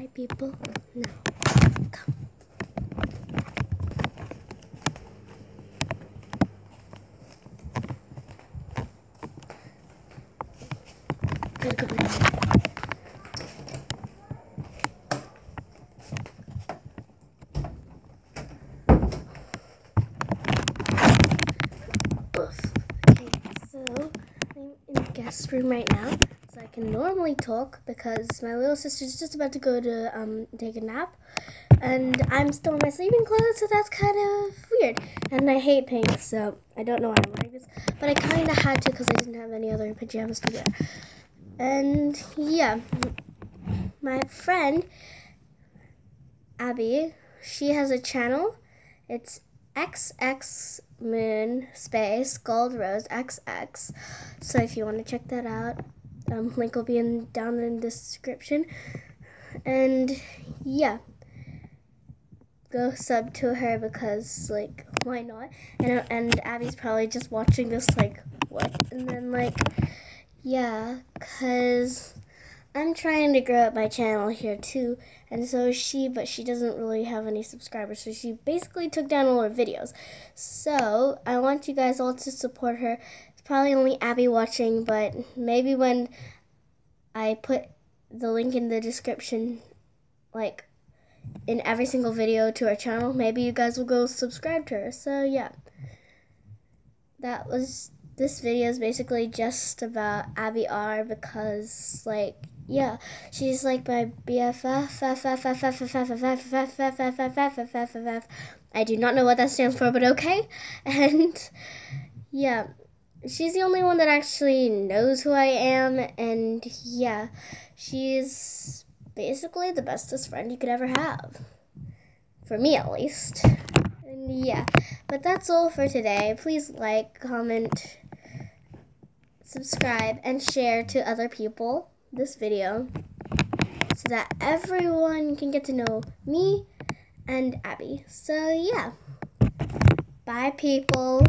Hi, people. No. Come. Oof. Okay, so I'm in the guest room right now, so I can normally talk because my little sister's just about to go to um take a nap, and I'm still in my sleeping clothes, so that's kind of weird. And I hate pink, so I don't know why I'm wearing this, but I kind of had to because I didn't have any other pajamas to wear. And yeah, my friend Abby, she has a channel. It's XX Moon Space Gold Rose XX. So if you want to check that out, um, link will be in down in the description. And yeah, go sub to her because like why not? And and Abby's probably just watching this like what? And then like yeah, cause I'm trying to grow up my channel here too, and so is she, but she doesn't really have any subscribers, so she basically took down all her videos. So I want you guys all to support her. Probably only Abby watching, but maybe when I put the link in the description, like in every single video to our channel, maybe you guys will go subscribe to her. So yeah, that was this video is basically just about Abby R because like yeah, she's like my BFF. I do not know what that stands for, but okay. And yeah, she's the only one that actually knows who I am, and yeah, she's basically the bestest friend you could ever have. For me, at least. And yeah, but that's all for today. Please like, comment, subscribe, and share to other people this video so that everyone can get to know me and Abby. So yeah, bye people.